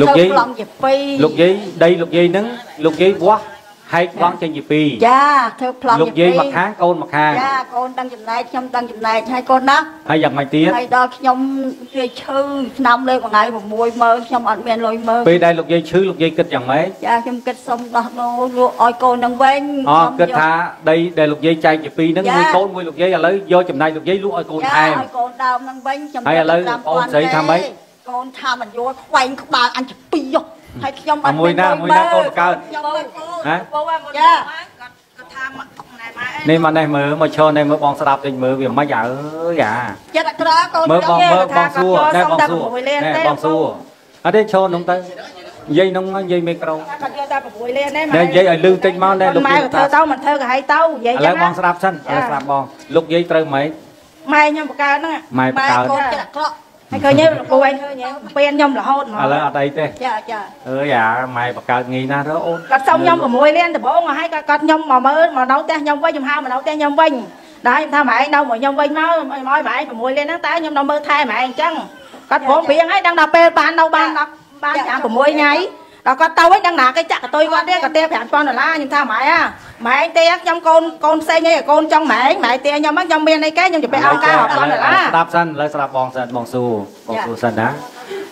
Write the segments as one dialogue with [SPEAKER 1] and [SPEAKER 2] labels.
[SPEAKER 1] លោកយាយ
[SPEAKER 2] ប្លង់ជាពីរ
[SPEAKER 1] លោកយាយដីលោកយាយហ្នឹងលោកយាយវាស់ហែកប្លង់ចេញជាពីរ
[SPEAKER 2] ចាធ្វើប្លង់
[SPEAKER 1] លោក
[SPEAKER 2] ជា
[SPEAKER 1] យាយ
[SPEAKER 2] ពីរ
[SPEAKER 1] មកខាងកូនមកខាង
[SPEAKER 2] ចាកូនដឹងចំណែកខ្ញុំដឹងចំណែកហើយកូនណា
[SPEAKER 1] ហើយយ៉ាងម៉េចទៀត
[SPEAKER 2] ហើយដល់ខ្ញុំវាឈឺឆ្នាំលេខមួយថ្ងៃ60000ខ្ញុំអត់មានលុយមើល
[SPEAKER 1] ពេលដែលលោកយាយឈឺលោកយាយគិតយ៉ាងម៉េច
[SPEAKER 2] ចាខ្ញុំគិតសុំដោះដូរលក់ឲ្យកូននឹងវិញ
[SPEAKER 1] អូ
[SPEAKER 2] ខ្ញុំ
[SPEAKER 1] គិតថាដីដែលលោកយាយចែកជាពីរហ្នឹង
[SPEAKER 2] ចា
[SPEAKER 1] មួយកូនមួយលោកយាយឥឡូវយកចំណាយលោកយាយលក់ឲ្យកូន
[SPEAKER 2] ចា
[SPEAKER 1] ថែម
[SPEAKER 2] ឲ្យកូនដើមនឹងវិញខ្ញុំ
[SPEAKER 1] ហើយឥឡូវ
[SPEAKER 2] 5000
[SPEAKER 1] អូនស្រីថាម៉េច
[SPEAKER 2] កូនថាមិនយល់ខ្វែងក្បាលអញជាពីរហ៎ហើយខ្ញុំអត់
[SPEAKER 1] អាមួយណា
[SPEAKER 2] លុយ
[SPEAKER 1] មួយណាកូនកើត
[SPEAKER 2] ខ្ញុំមើលកូន
[SPEAKER 1] ហ៎
[SPEAKER 3] ពោះមក
[SPEAKER 2] ចា
[SPEAKER 3] គាត់គាត់ថាមកណែម៉ែអី
[SPEAKER 1] នេះមកនេះមើលមកឈរនេះមើលបងស្ដាប់តិចមើលវាមិនអើយអា
[SPEAKER 2] ចិត្តក្រកូន
[SPEAKER 1] មើលបង
[SPEAKER 2] ខ្ញុំ
[SPEAKER 1] មើលបងសួរណែបងសួរណែបងសួរអត់ទេឈរនោះទៅនិយាយនោះនិយាយមីក្រូ
[SPEAKER 3] គាត់យកតែ6លានទេ
[SPEAKER 1] ណែនិយាយឲ្យលឺតិចមកណែលោក
[SPEAKER 3] ម៉ែ
[SPEAKER 1] យាយ
[SPEAKER 3] ក៏ធ្វើទៅមិនធ្វើក៏ឲ្យទៅនិយាយ
[SPEAKER 1] ឥ
[SPEAKER 3] ចឹ
[SPEAKER 1] ឡូវ
[SPEAKER 3] ង
[SPEAKER 1] បងស្ដាប់សិនឥឡូវស្ដាប់បងលោកយាយត្រូវម៉េច
[SPEAKER 3] ម៉ែខ្ញុំបកើហ្នឹង
[SPEAKER 1] ម៉ែប
[SPEAKER 2] ម៉ែ
[SPEAKER 1] កើត
[SPEAKER 2] កូនចិត្តក្រក
[SPEAKER 3] ហើយឃើញទេលោកគ្រូឯងឃើញទេពៀនខ្ញុំរហូតហ្មង
[SPEAKER 1] ឥឡូវអត់អីទេ
[SPEAKER 2] ចាចា
[SPEAKER 1] អើយអាម៉ែបកើតងាយណាស់ទៅអូន
[SPEAKER 3] គាត់សុំខ្ញុំ6លានដំបូងហើយគាត់គាត់ខ្ញុំមកមើលមកនៅផ្ទះខ្ញុំវិញខ្ញុំហៅមកនៅផ្ទះខ្ញុំវិញដែរខ្ញុំថាម៉ែឯងនៅមកខ្ញុំវិញមកមកឲ្យម៉ែឯង6លានហ្នឹងតើខ្ញុំនៅមើលថែម៉ែឯងអញ្ចឹងគាត់ព្រមព្រៀងហើយដឹងដល់ពេលបាននៅបានដល់បាន5 6ថ្ងៃ ដល់គាត់ទៅវិញដឹងណាគេចាក់កតុយគាត់ទេគាត់ទេ5000ដុល្លារខ្ញុំថាម៉ែអាម៉ែឯងទេខ្ញុំកូនកូនផ្សេងឯងកូនចង់ម៉ែឯងម៉ែទេខ្ញុំហ្នឹងខ្ញុំមានអីគេខ្ញុំជិះអង្គការ1000ដុល្លារ
[SPEAKER 1] ស្ដាប់សិនឥឡូវស្ដាប់បងសិនបងសួរបងសួរសិនណា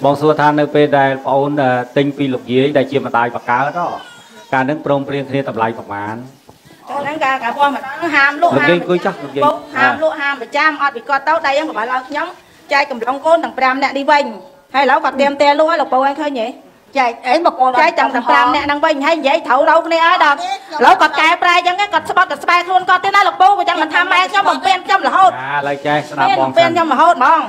[SPEAKER 1] បងសួរថានៅពេលដែលបងអូនទិញពីលោកយាយដែលជាម្ដាយបកើតហ៎ការនឹងព្រមព្រៀងគ្នាតម្លៃប្រមាណ
[SPEAKER 3] ហ្នឹងការការពោះមកដល់ហាមលក់
[SPEAKER 1] លោក
[SPEAKER 3] ហា
[SPEAKER 1] យាយ
[SPEAKER 3] ម
[SPEAKER 1] អង្គុយចុះលោកយាយ
[SPEAKER 3] ពុកហាមលក់ហាមប្រចាំអត់ពីគាត់ទៅដៃហ្នឹងក៏បើឲ្យខ្ញុំចែកកំឡុងកូនទាំង5នាក់នេះវិញហើយឥឡូវគាត់ទៀមតែលក់ឲ្យលោកពៅឯងឃើញទេ
[SPEAKER 2] ចែកអីមកកូន
[SPEAKER 3] ចែកទាំង5នាក់ហ្នឹងវិញហើយនិយាយត្រូវដល់គ្នាហើយដល់ឥឡូវគាត់កែប្រែអញ្ចឹងគាត់ស្បត់គាត់ស្បែកខ្លួនគាត់ទេណាលោកពៅអញ្ចឹងមិនថាម៉ែខ្ញុំបំពេញខ្ញុំរហូត
[SPEAKER 1] អាឥឡូវចេះស្ដាប់បង
[SPEAKER 3] បំពេ
[SPEAKER 1] សិ
[SPEAKER 3] ញ
[SPEAKER 1] ន
[SPEAKER 3] ខ្ញុំរហូតហ្មង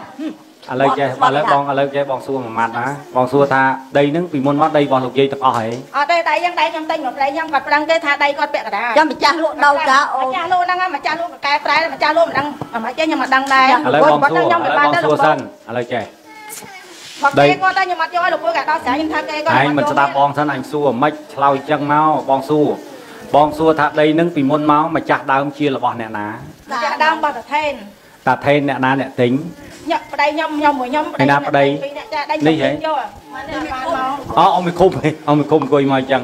[SPEAKER 1] ឥឡូវចេះឥឡូវបងឥឡូវចេះបងសួរមួយម៉ាត់ណាបងសួរថាដីហ្នឹងពីមុនមកដីរបស់លោកយាយទាំងអស់ហ៎
[SPEAKER 3] អត់ទេដៃហ្នឹងដៃខ្ញុំទិញមកប្រៃខ្ញុំគាត់ប្រឹងទេថាដៃគាត់ពាក់កណ្ដាល
[SPEAKER 2] ចាំម្ចាស់លក់ដល់ចាអូន
[SPEAKER 3] ម្ចាស់លក់ហ្នឹងម្ចាស់លក់កែប្រែម្ចាស់លក់មិនដឹងអ្មិនចេះខ្ញុំមិនដឹងដែរ
[SPEAKER 1] ឥឡូវបងសួរឥ
[SPEAKER 3] ខ្ញុំ
[SPEAKER 1] ឡូវ
[SPEAKER 3] មិន
[SPEAKER 1] បង
[SPEAKER 3] បានទៅ
[SPEAKER 1] សួរសិនឥឡូវចេះ
[SPEAKER 3] មកគេគាត់ទៅខ្ញុំអត់យកឲ្យលោកពៅកាដល់ស្រ័យខ្ញុំថាគេគាត់
[SPEAKER 1] ឯងមិនស្ដាប់បងសិនអញសួរមិនឆ្លើយចឹងមកបងសួរបងសួរថាដីហ្នឹងពីមុនមកម្ចាស់ដើមជារបស់អ្នកណា
[SPEAKER 3] ម្ចាស់ដើមបោះតថេន
[SPEAKER 1] តាថេនអ្នកណាអ្នកទិញ
[SPEAKER 3] ញ៉ាក់ប្តីខ្ញុំខ្ញុំមួយខ្ញុំ
[SPEAKER 1] ឯណាប្តី
[SPEAKER 3] ពីរអ្នកចាដៃ
[SPEAKER 1] នេះហ៎
[SPEAKER 3] យកមកនេះបានមក
[SPEAKER 1] អូអ៊ំមីឃុំហ៎អ៊ំមីឃុំអង្គុយមកអញ្ចឹង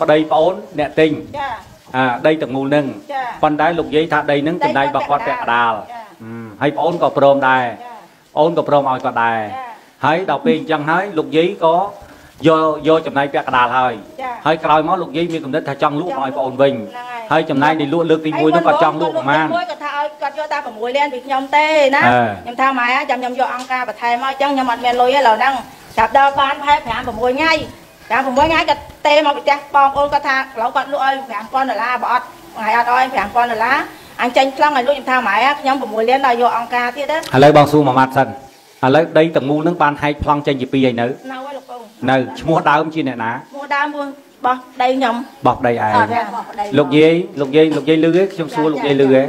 [SPEAKER 1] ប្តីប្អូនអ្នកទិញ
[SPEAKER 3] ចា
[SPEAKER 1] អាដីទាំងមូលហ្នឹង
[SPEAKER 3] ចា
[SPEAKER 1] ប៉ុន្តែលោកយាយថាដីហ្នឹងចំណាយរបស់គាត់ពាក់កណ្ដាល
[SPEAKER 3] ចា
[SPEAKER 1] ហឹមហើយប្អូនក៏ព្រមដែរ
[SPEAKER 3] ចា
[SPEAKER 1] ប្អូនក៏ព្រមឲ្យគាត់ដែរ
[SPEAKER 3] ចា
[SPEAKER 1] ហើយដល់ពេលអញ្ចឹងហើយលោកយាយក៏យកយកចំណាយពាក់កណ្ដាលហើយ
[SPEAKER 3] ចា
[SPEAKER 1] ហើយក្រោយមកលោកយាយមានកំណត់ថាចង់លក់មកឲ្យប្អូនវិញ
[SPEAKER 3] ហ្នឹងហើយ
[SPEAKER 1] ហើយចំណាយនេះលក់លើកទី1នោះគាត់ចង់លក់ប្រមាណ
[SPEAKER 3] មួយគាត់ថាឲ្យគាត់យកតែ6លានពីខ្ញុំទេណា
[SPEAKER 1] អើ
[SPEAKER 3] ខ្ញុំថាម៉ែចាំខ្ញុំយកអង្គការបន្ថែមមកអញ្ចឹងខ្ញុំអត់មានលុយទេឥឡូវហ្នឹងចាប់ដល់បានផែ5 6ថ្ងៃ5 6ថ្ងៃគាត់ទេមកពីផ្ទះបងប្អូនគាត់ថាឥឡូវគាត់លក់ឲ្យ5000ដុល្លារបើអត់ថ្ងៃអត់ឲ្យ5000ដុល្លារអញចេញខ្លងឲ្យលក់ខ្ញុំថាម៉ែខ្ញុំ6លានដល់យកអង្គការទៀតទេ
[SPEAKER 1] ឥឡូវបងសួរមួយម៉ាត់សិន ឥឡូវដីទាំងមូលហ្នឹងបានហែកប្លង់ចេញជាពីរហើយនៅ
[SPEAKER 3] នៅឲ្យលោកពៅ
[SPEAKER 1] នៅឈ្មោះដើមជាអ្នកណា
[SPEAKER 3] មកដើមមួយបោះដីខ្ញុំ
[SPEAKER 1] បោះប្តីឯង
[SPEAKER 2] អត់ទេបោះប្តី
[SPEAKER 1] លោកយាយលោកយាយលោកយាយលឺទេខ្ញុំសួរលោកយាយលឺទេ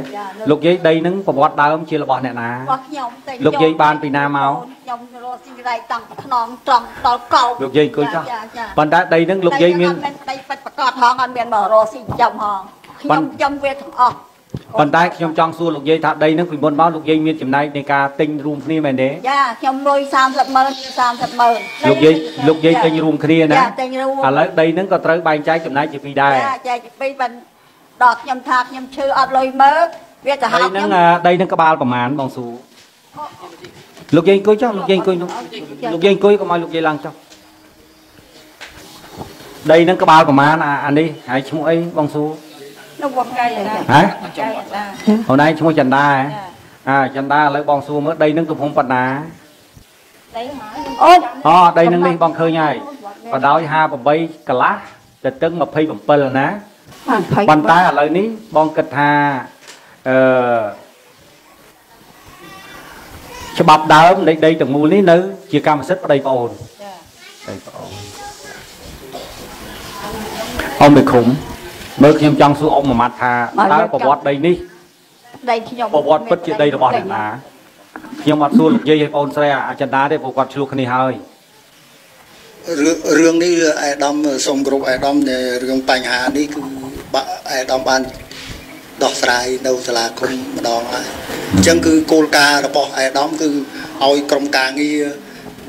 [SPEAKER 1] លោកយាយដីហ្នឹងប្រវត្តិដើមជារបស់អ្នកណា
[SPEAKER 2] របស់ខ្ញុំតែ
[SPEAKER 1] លោកយាយបានពីណាមក
[SPEAKER 2] ខ្ញុំរកស៊ីរៃតាំងខ្នងត្រង់ដល់កោ
[SPEAKER 1] លោកយាយអង្គុយចុះ
[SPEAKER 2] ចាចា
[SPEAKER 1] ប៉ុន្តែដីហ្នឹងលោកយាយមាន
[SPEAKER 2] អត់មានប្តីប៉ិតប្រកាសហងអត់មានមករកស៊ីចាំហងខ្ញុំ
[SPEAKER 1] ប៉ុន្តែ
[SPEAKER 2] ចាំវាទាំងអស់
[SPEAKER 1] ប៉ុន្តែខ្ញុំចង់សួរលោកយាយថាដីហ្នឹងពីមុនមកលោកយាយមានចំណែកនៃការទិញរួមគ្នាមែនទេ
[SPEAKER 2] ចាខ្ញុំលុយ30ម៉ឺន30ម៉ឺន
[SPEAKER 1] លោកយាយលោកយាយទិញរួមគ្នាណា
[SPEAKER 2] ចាទិញរួម
[SPEAKER 1] ឥឡូវដីហ្នឹងក៏ត្រូវបែងចែកចំណែកជាពីរដែរ
[SPEAKER 2] ចាចែកពីពីរបានដល់ខ្ញុំថាខ្ញុំឈឺអត់លុយមើលវាទៅហៅ
[SPEAKER 1] ដី
[SPEAKER 2] ខ្ញុំ
[SPEAKER 1] ហ្នឹងអាដីហ្នឹងក្បាលប្រមាណបងសួរលោកយាយអង្គុយចុះលោកយាយអង្គុយនោះលោកយាយអង្គុយកុំឲ្យលោកយាយឡើងចុះដីហ្នឹងក្បាលប្រមាណអាអានេះហើយឈ្មោះអីបងសួរ
[SPEAKER 3] នោះវងកាយណា
[SPEAKER 1] ហ៎
[SPEAKER 3] ចាចា
[SPEAKER 1] ខ្លួនឯងឈ្មោះចន្ទាហ៎អាចន្ទាឥឡូវបងសួរមើលដីហ្នឹងទំហំប៉ុណ្ណា
[SPEAKER 3] ដីមក
[SPEAKER 2] អូន
[SPEAKER 1] អូដីហ្នឹងនេះបងឃើញហើយបដោយ58កន្លះទៅទឹង27ណាប៉ុន្តែឥឡូវនេះបងគិតថាអឺច្បាប់ដើមនៃដីទាំងមូលនេះនៅ ជាកម្មសិទ្ធិប្តីប្អូន
[SPEAKER 3] ចា
[SPEAKER 1] ប្តីប្អូនអ៊ំមិនឃុំ មើលខ្ញុំចង់សួរអ៊ំមួយម៉ាត់ថាតើប្រវត្តិដីនេះ
[SPEAKER 2] ដីខ្ញុំ
[SPEAKER 1] ប្រវត្តិពិតជាដីរបស់អ្នកណាខ្ញុំអត់សួរលោកយាយឲ្យប្អូនស្រីអាចិន្តាទេព្រោះគាត់ឆ្លោះគ្នាហើយ
[SPEAKER 4] រឿងរឿងនេះអាយដាមសូមគ្រប់អាយដាមដែលរឿងបញ្ហានេះគឺបាក់អាយដាមបានដោះស្រាយនៅសាលាគុំម្ដងហើយអញ្ចឹងគឺគោលការណ៍របស់អាយដាមគឺឲ្យក្រុមការងារ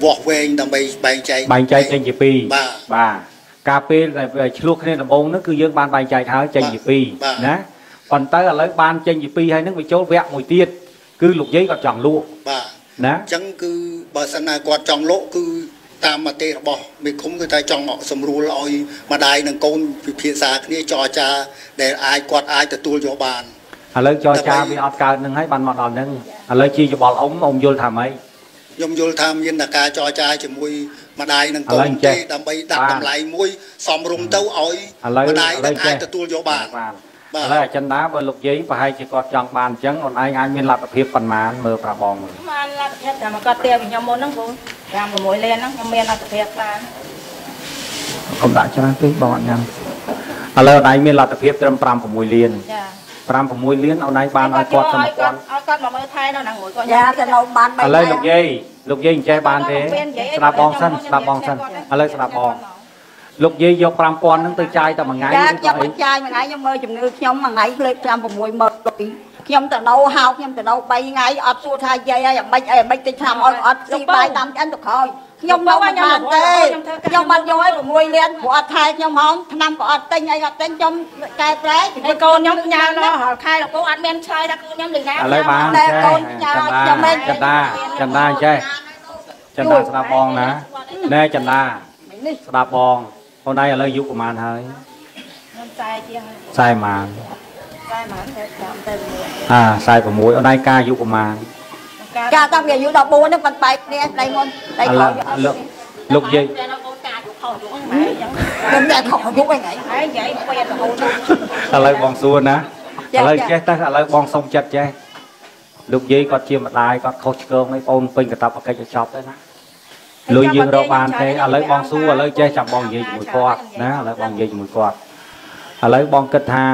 [SPEAKER 4] វាស់វែងដើម្បីបែងចែក
[SPEAKER 1] បែងចែកចេញជាពីរ
[SPEAKER 4] បាទ
[SPEAKER 1] បាទ ការពេលដែលឆ្លោះគ្នាដំបូងហ្នឹងគឺយើងបានបែងចែកហើយចេញជាពីរ
[SPEAKER 4] បាទ
[SPEAKER 1] ណាប៉ុន្តែឥឡូវបានចេញជាពីរហើយហ្នឹងវាចូលវគ្គមួយទៀតគឺលោកយាយគាត់ចង់លក់
[SPEAKER 4] បាទ
[SPEAKER 1] ណា
[SPEAKER 4] អញ្ចឹងគឺបើសិនណាគាត់ចង់លក់គឺតាមមតិរបស់មេឃុំគឺតែចង់មកសម្រួលឲ្យម្ដាយនិងកូនពិភាក្សាគ្នាចរចា ដែលអាចគាត់អាចទទួលយកបាន
[SPEAKER 1] ឥឡូវចរចា
[SPEAKER 4] ដើម្បី
[SPEAKER 1] វាអត់កើតហ្នឹងហើយបានមកដល់ហ្នឹងឥឡូវជាយោបល់អ៊ំអ៊ំយល់ថាម៉េច
[SPEAKER 4] ខ្ញុំយល់ថាមានតែការចរចាជាមួយម្ដាយនិងកូ
[SPEAKER 1] ឥឡូវ
[SPEAKER 4] ន
[SPEAKER 1] ចេ
[SPEAKER 4] ទេះដើម្បីដាក់
[SPEAKER 1] បាទ
[SPEAKER 4] តម្លៃមួយសមរម្យទៅឲ្យ
[SPEAKER 1] ឥឡូវ
[SPEAKER 4] ម្ដាយ
[SPEAKER 1] ឥឡូ
[SPEAKER 4] នឹង
[SPEAKER 1] វចេះ
[SPEAKER 4] អាចទទួលយកបាន
[SPEAKER 1] បាទ
[SPEAKER 4] បាទ
[SPEAKER 1] ឥឡូវអចិន្តាបើលោកយាយប្រហែលជាគាត់ចង់បានអញ្ចឹងអូនឯងអាចមានលទ្ធភាពប៉ុន្មានមើលប្រាប់បងមើល
[SPEAKER 3] បានលទ្ធភាពតែមកគាត់ទៀពីខ្ញុំមុនហ្នឹងគ្រូ5 6លានហ្នឹងខ្ញុំមានលទ្ធភាពបានកុំ
[SPEAKER 1] ដាក់ច្រើនពេកបងអត់ញ៉ាំឥឡូវអូនឯងមានលទ្ធភាពត្រឹម5 6លាន
[SPEAKER 3] ចា
[SPEAKER 1] 5 6លានអូនឯងបានឲ្យគាត់ទៅ
[SPEAKER 3] ឲ្យ
[SPEAKER 1] 1000
[SPEAKER 3] គាត់ឲ្យគាត់មកមើលថែនៅហ្នឹងមួយគាត់
[SPEAKER 2] យ៉ាទៅនៅបាន
[SPEAKER 1] ឥឡូវលោកយាយលោកយាយអញ្ចេះបានទេស្ដាប់បងសិនស្ដាប់បងសិនឥឡូវស្ដាប់បងលោកយាយយក5000ហ្នឹងទៅចាយតែមួយថ្ងៃ
[SPEAKER 2] យ៉ា
[SPEAKER 1] ឬ
[SPEAKER 2] ខ្ញុំ
[SPEAKER 1] ក៏អី
[SPEAKER 2] មិនចាយមួយថ្ងៃខ្ញុំមើលជំងឺខ្ញុំមួយថ្ងៃភ្លេច5 6ម៉ឺនលុយខ្ញុំទៅនៅហៅខ្ញុំទៅនៅ3ថ្ងៃអត់សួរថាយាយអីអាម៉េចអីអាម៉េចទៅឆ្នាំអត់អត់ស៊ីបាយតាមឆ្អិនទៅក្រោយ ខ្ញុំនៅមិនបានទេខ្ញុំបានយកឲ្យ6លានព្រោះអត់ថែខ្ញុំហ្មងឆ្នាំក៏អត់ទិញអីអត់ទិញខ្ញុំកែប្រែ
[SPEAKER 3] ហើយកូនខ្ញុំផ្ញើនោះរាល់ខែលោកគ្រូអត់មានឆ្លើយថាគឺខ្ញុំលីណា
[SPEAKER 1] ឥឡូវបាន
[SPEAKER 2] តែ
[SPEAKER 1] ចេះ
[SPEAKER 2] កូនញ៉ាំ
[SPEAKER 1] ចន្ទា
[SPEAKER 2] ខ្ញុំមិន
[SPEAKER 1] ចន្ទាចន្ទាចេះចន្ទាស្ដាប់បងណាណែចន្ទា
[SPEAKER 2] នេះ
[SPEAKER 1] ស្ដាប់បងអូនឯងឥឡូវអាយុប្រហែលហើយ
[SPEAKER 3] ខ្ញុំតែជាង
[SPEAKER 1] 40ម៉ាន
[SPEAKER 3] តែមកតែចាំតែមួយ
[SPEAKER 1] អា46អូនឯងការអាយុប្រហែល
[SPEAKER 2] ចាតាំងពីអាយុ14ហ្នឹងប៉ុន្តែគ្នាដៃមុនដៃ
[SPEAKER 1] ឥ
[SPEAKER 2] ក្រោ
[SPEAKER 1] ឡូ
[SPEAKER 2] យ
[SPEAKER 1] វលោកលោកយាយ
[SPEAKER 3] តែនៅកូនកាយកខុសយងម៉ែអញ្ចឹង
[SPEAKER 2] ខ្ញុំតែខុសអាយុអីថ្ងៃ
[SPEAKER 3] ហើយនិយាយពេលរហូត
[SPEAKER 1] ឥឡូវបងសួរណា
[SPEAKER 2] ចា
[SPEAKER 1] ឥឡូវ
[SPEAKER 2] ចា
[SPEAKER 1] ចេះទៅឥឡូវបងសុំចិត្តចេះលោកយាយគាត់ជាម្ដាយគាត់ខុសឆ្គងឲ្យបងពេញកតាបកិច្ចឲ្យចប់ទៅណាលុយយើងរកបានទេឥឡូវបងសួរឥឡូវចេះចាំបងនិយាយជាមួយគាត់ណាឥឡូវបងនិយាយជាមួយគាត់ឥឡូវបងគិតថា